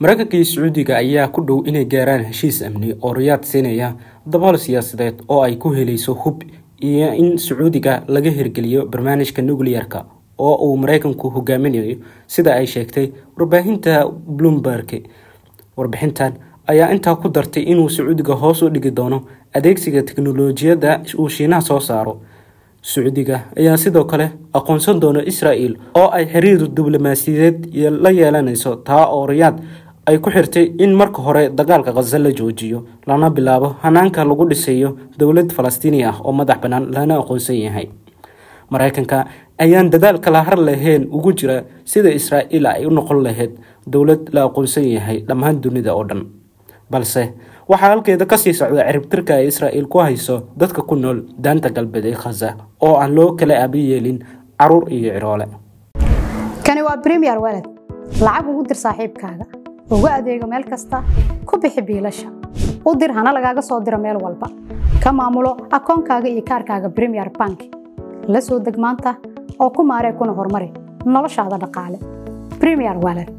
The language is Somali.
maraykanka iyo sacuudiga ayaa ku dhow inay gaaraan heshiis amni oo riyaad siinaya dabool siyaasadeed oo ay ku helayso hub iyo in sacuudiga laga hirgeliyo barnaamijka nucliyarka oo uu maraykanku hogaaminayo sida ay sheegtay warbaahinta bloomberg warbixintan ayaa intaa ku dartay inuu sacuudiga hoos u dhigi doono adeegsiga teknolojiyadda uu shiinaha soo saaro. Sacuudiga ayaa sidoo kale aqoonsan doona israel oo ay xiriir diblomaasiyadeed la yeelanayso taa oo riyaad ay ku xirtay in marka hore dagaalka khaza la joojiyo lana bilaabo hanaanka lagu dhisayo dowlad falastiini ah oo madax bannaan lana aqoonsan yahay. Maraykanka ayaan dadaal kala har lahayn ugu jira sida israa'iil ay u noqon lahayd dowlad la aqoonsan yahay dhammaan dunida oo dhan. Balse waxaa halkeeda ka sii socda ciribtirka ay israa'iil ku hayso dadka ku nool daanta galbeed ee khaza oo aan loo kala aabi yeelin carruur iyo ciroole. Kani waa bremiyer walad lacag ugu dir saaxiibkaaga ugu adeego meel kasta ku bixi biilasha. U dir hana lagaaga soo diro meel walba. Ka maamulo akoonkaaga iyo kaarkaaga bremiyer bank. La soo deg maanta oo ku maaree kuna horumari noloshaada dhaqaale. Bremiyer walad